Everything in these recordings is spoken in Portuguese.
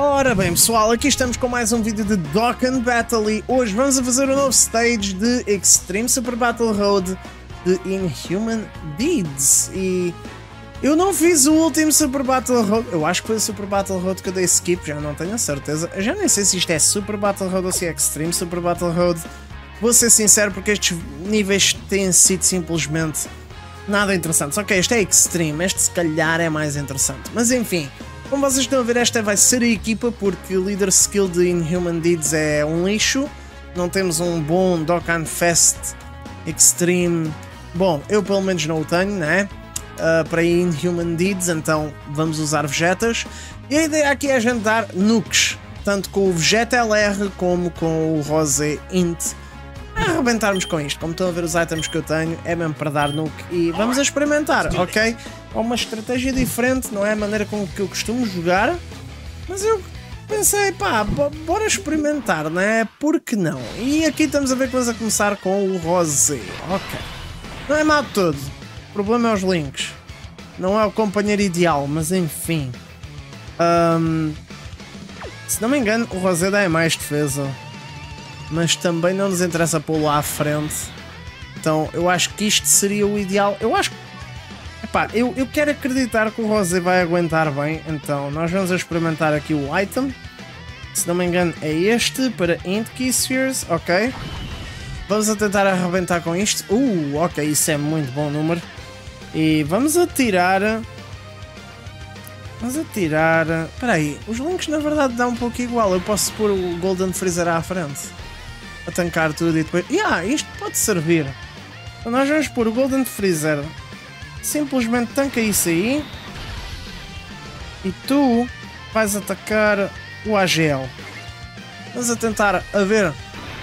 Ora bem pessoal, aqui estamos com mais um vídeo de Dokkan Battle e hoje vamos a fazer um novo stage de Extreme Super Battle Road de Inhuman Deeds. E eu não fiz o último Super Battle Road, eu acho que foi o Super Battle Road que eu dei skip, já não tenho a certeza, eu já nem sei se isto é Super Battle Road ou se é Extreme Super Battle Road, vou ser sincero porque estes níveis têm sido simplesmente nada interessantes. Ok, este é Extreme, este se calhar é mais interessante, mas enfim... Como vocês estão a ver, esta vai ser a equipa porque o Leader Skill de Inhuman Deeds é um lixo. Não temos um bom Dokkan Fest Extreme. Bom, eu pelo menos não o tenho, né? Uh, para Inhuman Deeds, então vamos usar Vegetas. E a ideia aqui é jantar nukes, tanto com o Vegeta LR como com o Rose Int. Arrebentarmos com isto, como estão a ver os itens que eu tenho, é mesmo para dar nuke e vamos a experimentar, ok? É uma estratégia diferente, não é a maneira com que eu costumo jogar, mas eu pensei, pá, bora experimentar, não é? Por que não? E aqui estamos a ver que vamos a começar com o Rosé, ok. Não é mal todo, o problema é os links. Não é o companheiro ideal, mas enfim. Um, se não me engano, o Rosé dá mais defesa. Mas também não nos interessa pô-lo à frente. Então eu acho que isto seria o ideal. Eu acho que Eu, eu quero acreditar que o Rosé vai aguentar bem, então nós vamos experimentar aqui o item. Se não me engano é este, para Int Key Spheres, ok. Vamos a tentar arrebentar com isto. Uh, ok, isso é muito bom número. E vamos atirar... Vamos atirar... Espera aí, os links na verdade dão um pouco igual. Eu posso pôr o Golden Freezer à frente. A tancar tudo e depois... Yeah, isto pode servir. Então nós vamos pôr o Golden Freezer simplesmente tanca isso aí e tu vais atacar o AGL. Vamos a tentar a ver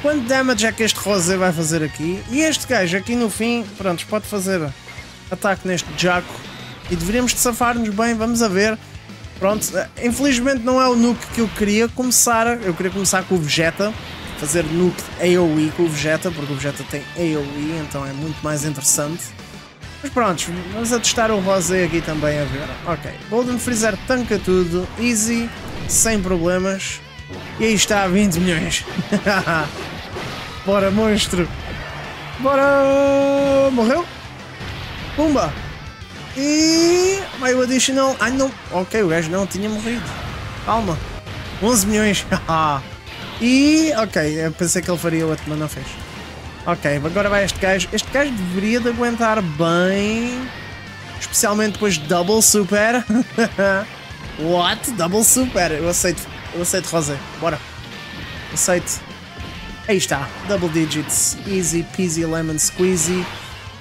quanto damage é que este Rosé vai fazer aqui. E este gajo aqui no fim, pronto, pode fazer ataque neste Jaco. E deveríamos de safar-nos bem, vamos a ver. Pronto, infelizmente não é o nuke que eu queria começar. Eu queria começar com o Vegeta. Fazer nuke AoE com o Vegeta, porque o Vegeta tem AoE, então é muito mais interessante. Mas pronto, vamos a testar o Rosé aqui também a ver. Ok, Golden Freezer tanca tudo, easy, sem problemas. E aí está, 20 milhões. Bora, monstro. Bora! Morreu? Pumba! E... Meio additional... Ai não... Ok, o gajo não tinha morrido. Calma. 11 milhões. e... Ok, eu pensei que ele faria outro, mas não fez. Ok, agora vai este gajo. Este gajo deveria de aguentar bem. Especialmente depois de Double Super. What? Double Super. Eu aceito. Eu aceito, Rosé. Bora. Aceito. Aí está. Double digits. Easy peasy lemon squeezy.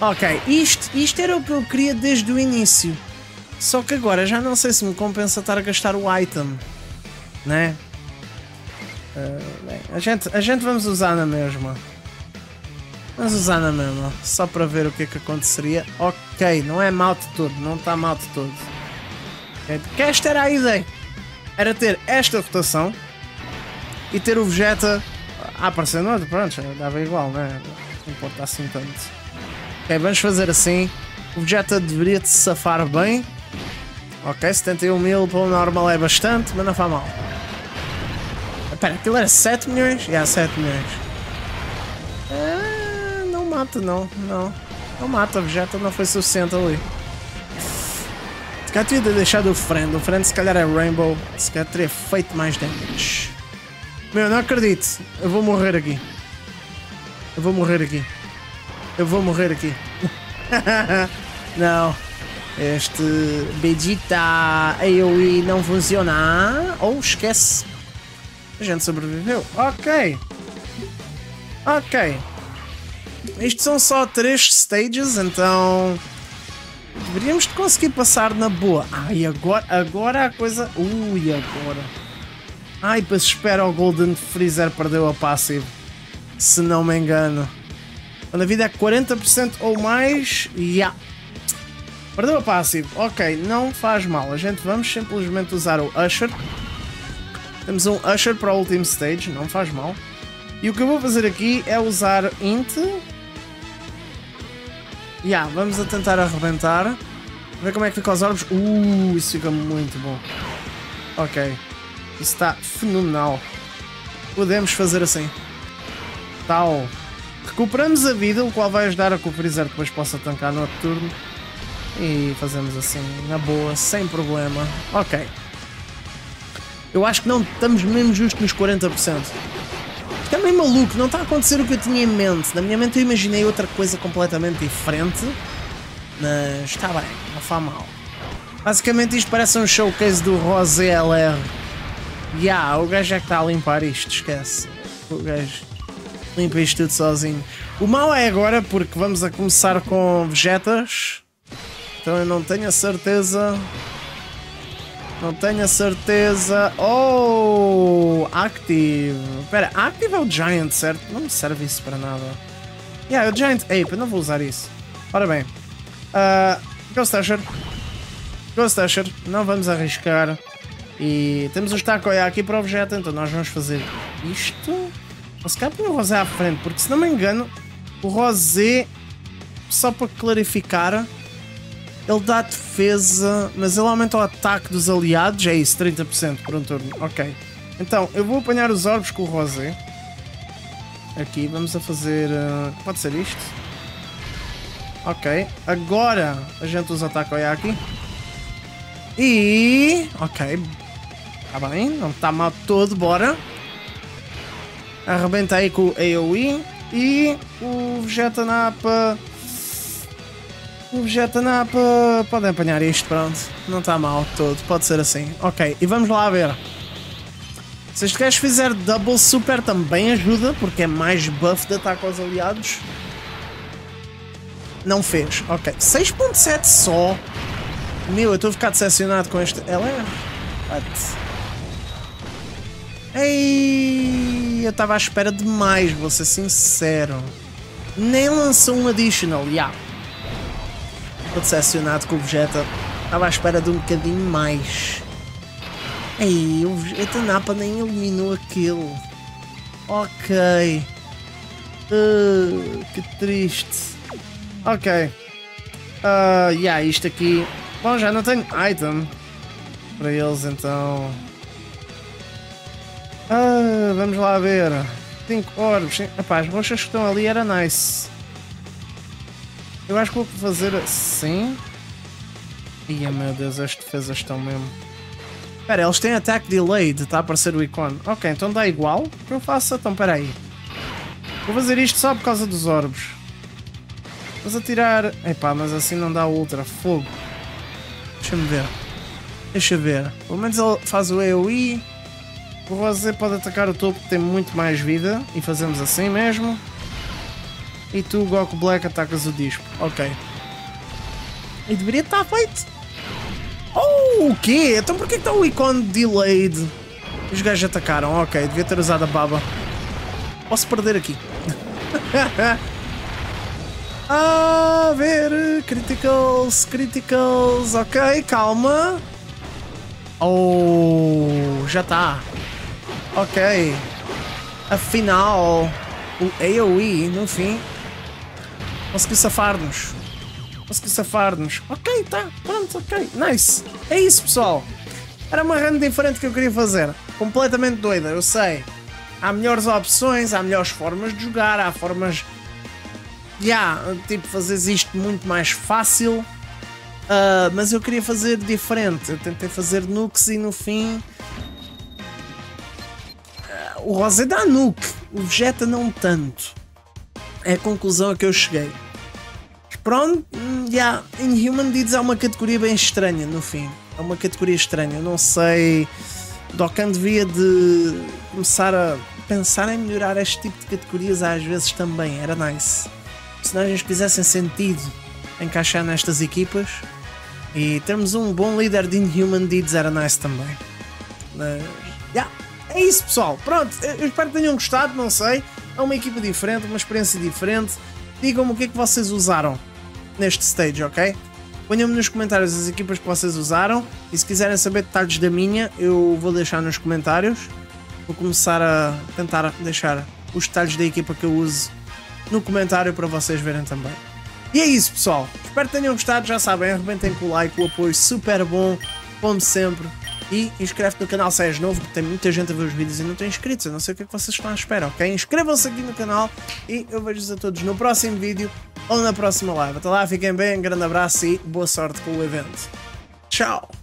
Ok, isto, isto era o que eu queria desde o início. Só que agora já não sei se me compensa estar a gastar o item. Né? Uh, bem, a, gente, a gente vamos usar na mesma. Vamos usar na mesma, só para ver o que é que aconteceria. Ok, não é mal de todo, não está mal de todo. Okay, porque esta era a ideia. Era ter esta rotação e ter o Vegeta a aparecer no outro. Pronto, dava igual, né? Não importa assim tanto. Ok, vamos fazer assim. O Vegeta deveria se safar bem. Ok, 71 mil para o normal é bastante, mas não faz mal. Espera, aquilo era 7 milhões? Já, yeah, 7 milhões. Mata, não, não. Não mata, o Vegeta não foi suficiente ali. Se calhar teria deixado o Friend. O Friend se calhar é Rainbow. Se calhar teria feito mais damage. Meu, não acredito. Eu vou morrer aqui. Eu vou morrer aqui. Eu vou morrer aqui. não. Este Vegeta AoE não funciona. Ou oh, esquece. A gente sobreviveu. Ok. Ok. Isto são só três stages, então deveríamos conseguir passar na boa. Ai, agora, agora a coisa. Ui, agora. Ai, pois espera o Golden Freezer perdeu a passive. Se não me engano. Quando a vida é 40% ou mais, já. Yeah. Perdeu a passive. Ok, não faz mal. A gente vamos simplesmente usar o Usher. Temos um Usher para o último stage, não faz mal. E o que eu vou fazer aqui é usar int. Yeah, vamos a tentar arrebentar. Ver como é que fica os orbes. Uh, isso fica muito bom. Ok. Isso está fenomenal. Podemos fazer assim. Tal. Recuperamos a vida, o qual vai ajudar a que o Freezer depois possa tancar no outro turno. E fazemos assim, na boa, sem problema. Ok. Eu acho que não estamos mesmo justo nos 40%. Isto é maluco, não está a acontecer o que eu tinha em mente. Na minha mente eu imaginei outra coisa completamente diferente. Mas está bem, não faz mal. Basicamente isto parece um showcase do Rosé LR. Ya, o gajo é que está a limpar isto, esquece. O gajo limpa isto tudo sozinho. O mal é agora porque vamos a começar com Vegetas. Então eu não tenho a certeza. Não tenho a certeza. Oh! Active. Espera, Active é o Giant, certo? Não me serve isso para nada. Yeah, é o Giant Ape, eu não vou usar isso. Ora bem. Uh, Ghost Usher. Ghost Usher, não vamos arriscar. E temos os Takoyaki para o objeto, então nós vamos fazer isto. Mas cá põe o Rosé à frente, porque se não me engano, o Rosé, só para clarificar, ele dá defesa, mas ele aumenta o ataque dos aliados, é isso, 30% por um turno. Ok. Então, eu vou apanhar os orbes com o Rosé. Aqui, vamos a fazer... Uh, pode ser isto? Ok. Agora a gente usa o Takoyaki. E... Ok. Tá bem, não está mal todo, bora. Arrebenta aí com o AoE. E o Vegeta Napa... O Vegeta Napa... Podem apanhar isto, pronto. Não está mal todo, pode ser assim. Ok, e vamos lá ver. Se este gajo fizer Double Super também ajuda, porque é mais buff de ataque aos aliados. Não fez. Ok. 6.7 só. Meu, eu estou a ficar decepcionado com este. Ela é. What? Ei, eu estava à espera de mais, vou ser sincero. Nem lançou um additional, já. Yeah. Estou decepcionado com o Vegeta. Estava à espera de um bocadinho mais. Ei, o Vegeta Napa nem eliminou aquilo. Ok. Uh, que triste. Ok. Uh, yeah, isto aqui. Bom, já não tenho item para eles, então. Ah, vamos lá ver. 5 orbes. Epá, as roxas que estão ali era nice. Eu acho que vou fazer assim. Ia meu Deus, as defesas estão mesmo. Espera, eles têm attack delayed, está a aparecer o ícone. Ok, então dá igual que eu faça. Então, espera aí. Vou fazer isto só por causa dos orbes. Vamos atirar. Epá, mas assim não dá ultra. Fogo. Deixa-me ver. Deixa ver. Pelo menos ele faz o AoE. O Rosé pode atacar o topo que tem muito mais vida. E fazemos assim mesmo. E tu, Goku Black, atacas o disco. Ok. E deveria estar feito. Oh, o quê? Então porquê está o ícone delayed? Os gajos atacaram. Ok, devia ter usado a baba. Posso perder aqui. A ver, criticals, criticals, ok, calma. Oh, já está. Ok. Afinal, o AoE, no fim, conseguiu safar-nos. Conseguiu safar-nos. Ok, tá, pronto, ok, nice. É isso, pessoal. Era uma run diferente que eu queria fazer. Completamente doida, eu sei. Há melhores opções, há melhores formas de jogar, há formas yeah, tipo, fazes isto muito mais fácil. Uh, mas eu queria fazer diferente. Eu tentei fazer nukes e no fim. Uh, o Rosé dá nuke, o Vegeta não tanto. É a conclusão a que eu cheguei. Pronto, hum, yeah, Inhuman Deeds é uma categoria bem estranha no fim. É uma categoria estranha. Eu não sei. Dokkan devia de começar a pensar em melhorar este tipo de categorias às vezes também. Era nice personagens que fizessem sentido encaixar nestas equipas e termos um bom líder de Inhuman Deeds era nice também. Mas, yeah, é isso pessoal. Pronto, eu espero que tenham gostado, não sei. É uma equipa diferente, uma experiência diferente. Digam-me o que é que vocês usaram neste stage, ok? Ponham-me nos comentários as equipas que vocês usaram e se quiserem saber detalhes da minha, eu vou deixar nos comentários. Vou começar a tentar deixar os detalhes da equipa que eu uso no comentário para vocês verem também. E é isso, pessoal. Espero que tenham gostado. Já sabem, arrebentem com o like, o apoio super bom, como sempre. E inscreve-te no canal se és novo, que tem muita gente a ver os vídeos e não tem inscritos. Eu não sei o que é que vocês estão à espera, ok? Inscrevam-se aqui no canal e eu vejo-vos a todos no próximo vídeo ou na próxima live. Até lá, fiquem bem, um grande abraço e boa sorte com o evento. Tchau!